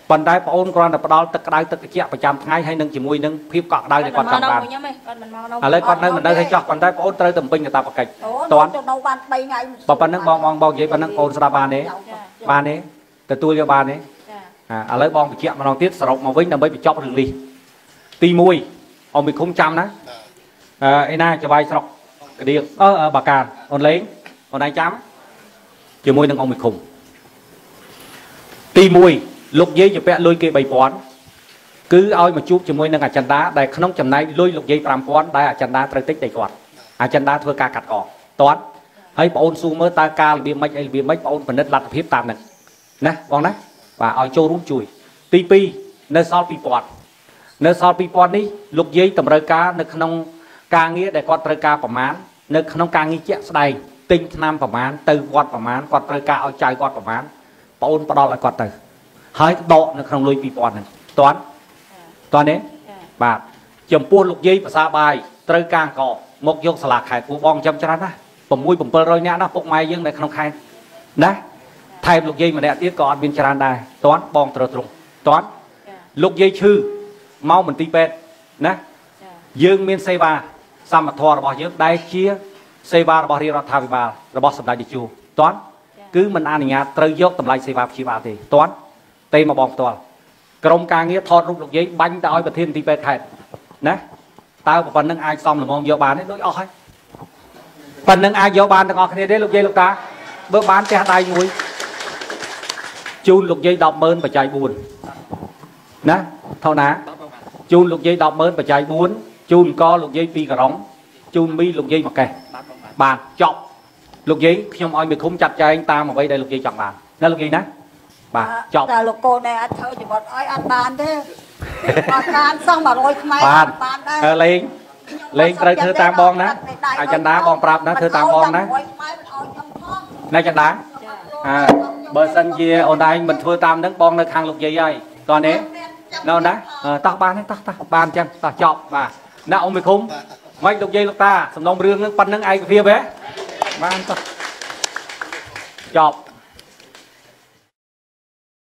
[SPEAKER 1] ប៉ុន្តែបងអូនគ្រាន់តែផ្ដល់ទឹកក្តៅទឹកត្រជាក់ប្រចាំថ្ងៃហើយនឹងជាមួយនឹងភាពកក់ក្តៅដែលគាត់ចង់បាន
[SPEAKER 3] ខ្ញុំឯងគាត់មិនមកនៅ
[SPEAKER 1] ឥឡូវគាត់នៅមិននៅឲ្យចោះប៉ុន្តែបងអូនត្រូវតែបំពេញកាតព្វកិច្ច
[SPEAKER 2] អូ
[SPEAKER 1] តន់
[SPEAKER 2] ទៅនៅបាន3ថ្ងៃ
[SPEAKER 1] បើប៉ុណ្្នឹងបងបងបងនិយាយប៉ុណ្្នឹងបងអូនស្ដាប់បានទេបានទេទទួលយកបានទេ
[SPEAKER 3] ចា
[SPEAKER 1] អាឥឡូវបងបញ្ជាក់ម្ដងទៀតសរុបមកវិញដើម្បីបញ្ចប់រឿងនេះទី1អមវិឃុំចាំណាអឺឯណាចវាយស្រុកកដៀងអឺអឺបាកានអូនលេងអូនឯងចាំជាមួយនឹងអមវិឃុំទី1 លោកយាយជាពាក់លុយគេ3000គឺឲ្យមកជួបជាមួយនឹងអាចិន្តាដែលក្នុងចំណែកលុយលោកយាយ5000ដែលអាចិន្តាត្រូវតិចតែគាត់អាចិន្តាធ្វើការកាត់កងតន់ហើយបងអូនសួរមើលតើការរបៀបម៉េចអីរបៀបម៉េចបងអូនពិនិត្យលទ្ធភាពតាមហ្នឹងណាបងណាបាទឲ្យចូលរួមជួយ ទី2នៅសល់2000នៅសល់2000នេះលោកយាយតម្រូវការនៅក្នុងការងារដែលគាត់ត្រូវការប្រមាណនៅក្នុងការងារជាក់ស្ដែងទិញថ្នាំប្រមាណទៅវត្តប្រមាណគាត់ត្រូវការឲ្យចៅគាត់ប្រមាណបងអូនផ្ដល់ឲ្យគាត់ទៅ ហើយដកនៅក្នុងលុយ2000ហ្នឹងតន់តន់ទេបាទចំពោះលោកយាយភាសាបាយត្រូវការអង្គមកយកសាលាខេត្តពួកបងចាំច្រើនណា6 700នាក់ណាពុកម៉ែយើងនៅក្នុងខេត្តណាថែមលោកយាយម្នាក់ទៀតក៏អត់មានច្រើនដែរតន់បងត្រូវត្រង់តន់លោកយាយឈឺមកមន្ទីរពេទ្យណាយើងមានសេវាសមត្ថភាពរបស់យើងដែលជា សេវារបស់រាជរដ្ឋាភិបាលរបស់សម្ដេចតេជោតន់គឺមិនអនុញ្ញាតត្រូវយកតម្លៃសេវាព្យាបាលទេតន់ ទេមកបងផ្ទាល់ក្រុមការងារថតរូបលោកយាយបាញ់ទៅឲ្យប្រធានមន្ទីរពេទ្យខេត្តណាតើប៉ុណ្្នឹងអាចសំលមងយកបានទេដូចអស់ហើយប៉ុណ្្នឹងអាចយកបានទាំងអស់គ្នាទេលោកយាយលោកតាបើបានផ្ទះដៃមួយជូនលោកយាយ100000បច្ច័យ4ណាថោណាជូនលោកយាយ100000បច្ច័យ4ជូនកលោកយាយ2ការ៉ុងជូនមីលោកយាយមួយកេះបានចប់លោកយាយខ្ញុំឲ្យមេឃុំចាត់ចែងតាមអ្វីដែលលោកយាយចង់បានណាលោកយាយណា បាទចប់
[SPEAKER 2] តែលោកកូនដែរអត់ធ្វើជីវិតឲ្យអត់បានទេអត់បានសោះ100ខ្មែរ
[SPEAKER 1] បាន
[SPEAKER 2] បានដែរ
[SPEAKER 1] អើលេងលេងត្រូវធ្វើតាមបងណាអាចិន្តាបងប្រាប់ណាធ្វើតាមបងណា
[SPEAKER 2] 100ខ្មែរមិនឲ្យខ្ញុំផង
[SPEAKER 1] ណាចិន្តាអើបើសិនជាអូនឯងមិនធ្វើតាមនឹងបងនៅខាងលោកយាយហើយតោះនេះណូណាអឺតោះបានទេតោះតោះបានអញ្ចឹងតោះចប់បាទណាអ៊ំមីឃុំមិនលោកយាយលោកតាសំណុំរឿងហ្នឹងប៉ុណ្្នឹងឯកភាពហ៎បានតោះចប់